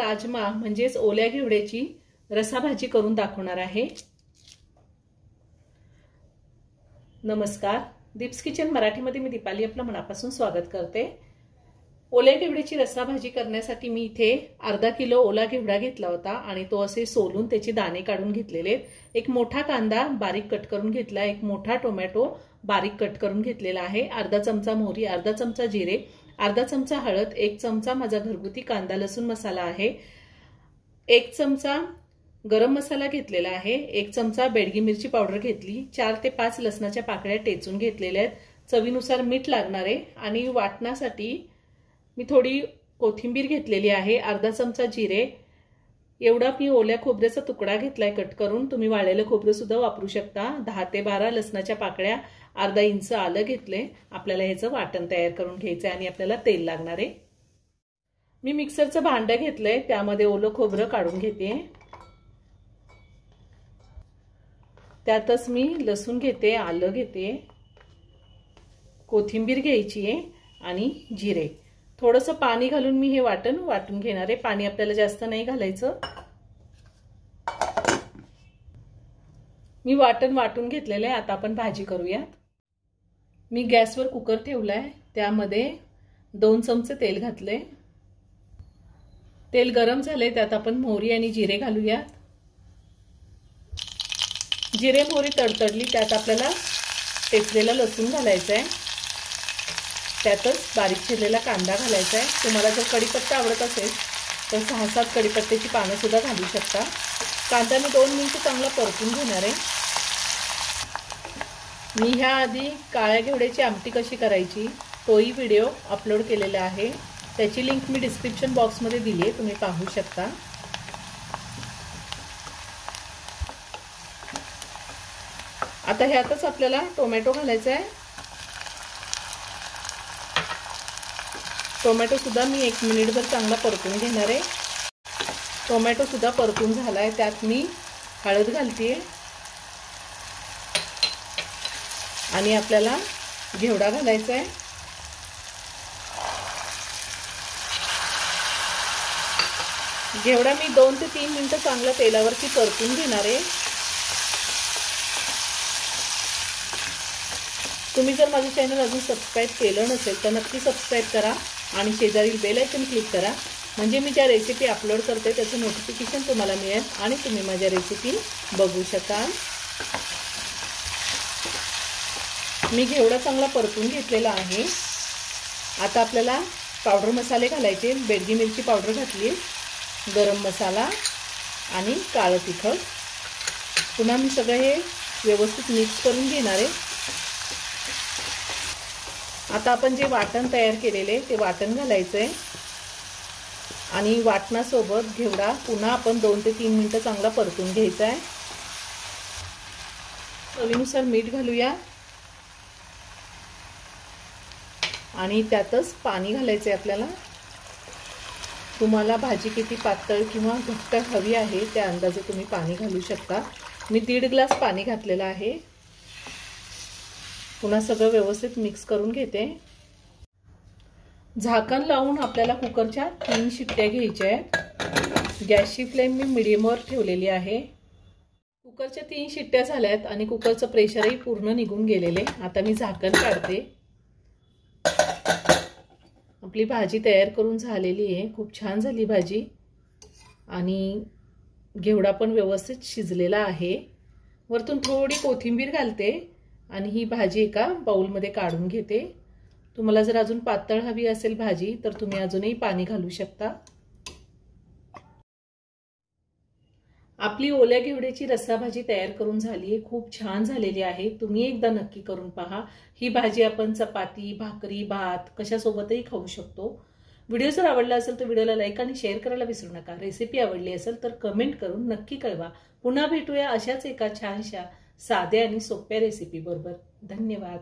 राजमा म्हणजेच ओल्या घेवड्याची रसाभाजी करून दाखवणार आहे. नमस्कार. दीप्स किचन मराठीमध्ये मी दीपाली आपलं मनापासून स्वागत करते. ओल्या घेवड्याची रसाभाजी करण्यासाठी मी इथे अर्धा किलो ओला घेवडा घेतला होता आणि तो असे सोलून त्याचे दाणे काढून घेतलेले. एक मोठा कांदा बारीक कट करून घेतला एक मोठा टोमॅटो बारीक कट करून घेतलेला आहे. अर्धा चमचा मोहरी अर्धा चमचा जिरे अर्धा चमचा हळद एक चमचा माझा घरगुती कांदा लसूण मसाला आहे. एक चमचा गरम मसाला घेतलेला आहे. एक चमचा बेडगी मिरची पावडर घेतली. चार ते पाच लसणाच्या पाकळ्या टेचून घेतलेल्या आहेत. चवीनुसार मीठ लागणार आहे. आणि वाटण्यासाठी मी थोडी कोथिंबीर घेतलेली आहे. अर्धा चमचा जिरे. एवढा मी ओल्या खोबऱ्याचा तुकडा घेतलाय कट करून. तुम्ही वाळलेलं खोबरं सुद्धा वापरू शकता. दहा ते बारा लसणाच्या पाकळ्या. अर्धा इंच आलं घेतले आपल्याला ह्याचं वाटण तयार करून घ्यायचं आहे आणि आपल्याला तेल लागणार आहे. मी मिक्सरचं भांडं घेतलंय त्यामध्ये ओलं खोबरं काढून घेते. त्यातच मी लसूण घेते आलं घेते. कोथिंबीर घ्यायची आहे आणि जिरे. थोडंसं पाणी घालून मी हे वाटण वाटून घेणार आहे. पाणी आपल्याला जास्त नाही घालायचं. मी वाटण वाटून घेतलेलं आहे. आता आपण भाजी करूयात. मी गॅसवर कुकर ठेवला आहे त्यामध्ये दोन चमचे तेल घातले तेल गरम झाले त्यात आपण मोहरी आणि जिरे घालूयात. जिरे मोहरी तडतडली त्यात आपल्याला टेचलेला लसूण घालायचा आहे त्यातच बारीक चिरलेला कांदा घालायचा आहे तुम्हाला जर कढीपत्ता आवडत असेल तर सहा सात कढीपत्त्याची पानंसुद्धा घालू शकता. कांदा मी दोन मिनटं चांगला परतून घेणार. आहे मी ह्या आधी काळ्या घेवड्याची आमटी कशी करायची तोही व्हिडिओ अपलोड केलेला आहे. त्याची लिंक मी डिस्क्रिप्शन बॉक्समध्ये दिली आहे तुम्ही पाहू शकता. आता ह्यातच आपल्याला टोमॅटो घालायचा आहे. टोमॅटोसुद्धा मी एक मिनिटभर चांगला परतून घेणार आहे. टोमॅटोसुद्धा परतून झाला आहे त्यात मी हळद घालते आहे आणि आपल्याला घेवडा घालायचा आहे. घेवडा मी दोन ते तीन मिनटं चांगला तेलावरती परतून घेणार आहे. तुम्ही जर माझं चॅनल अजून सबस्क्राईब केलं नसेल तर नक्की सबस्क्राईब करा आणि शेजारील बेल आयकन क्लिक करा. म्हणजे मी ज्या रेसिपी अपलोड करते त्याचं नोटिफिकेशन तुम्हाला मिळेल आणि तुम्ही माझ्या रेसिपी बघू शकाल. मी घेवडा चांगला परतून घेतलेला आहे. आता आपल्याला पावडर मसाले घालायचे. बेडगी मिरची पावडर घातली. गरम मसाला आणि काळं तिखट. पुन्हा मी सगळं हे व्यवस्थित मिक्स करून घेणार आहे. आता आपण जे वाटण तयार केलेले ते वाटण घालायचं आहे आणि वाटणासोबत घेवडा पुन्हा आपण दोन ते तीन मिनटं चांगला परतून घ्यायचा आहे. चवीनुसार मीठ घालूया. आणि त्यातच पाणी घालायचं आहे आपल्याला. तुम्हाला भाजी किती पातळ किंवा घट्ट हवी आहे त्या अंदाजे तुम्ही पाणी घालू शकता. मी दीड ग्लास पाणी घातलेलं आहे. पुन्हा सगळं व्यवस्थित मिक्स करून घेते. झाकण लावून आपल्याला कुकरच्या तीन शिट्ट्या घ्यायच्या आहेत गॅसची फ्लेम मी मिडियमवर ठेवलेली आहे. कुकरच्या तीन शिट्ट्या झाल्यात आणि कुकरचं प्रेशरही पूर्ण निघून गेलेले. आता मी झाकण काढते. आपली भाजी तयार करून झालेली आहे. खूप छान झाली भाजी. आणि घेवडा पण व्यवस्थित शिजलेला आहे. वरतून थोडी कोथिंबीर घालते आणि ही भाजी एका बाऊलमध्ये काढून घेते. तुम्हाला जर अजून पातळ हवी असेल भाजी तर तुम्ही अजूनही पाणी घालू शकता. आपली ओल्या घेवड्याची रस्साभाजी तयार करून झाली आहे. खूप छान झालेली आहे. तुम्ही एकदा नक्की करून पहा. ही भाजी आपण चपाती भाकरी भात कशासोबतही खाऊ शकतो. व्हिडिओ जर आवडला असेल तर व्हिडिओला लाईक आणि शेअर करायला विसरू नका. रेसिपी आवडली असेल तर कमेंट करून नक्की कळवा. पुन्हा भेटूया अशाच एका छानशा साध्या आणि सोप्या रेसिपी बरोबर धन्यवाद.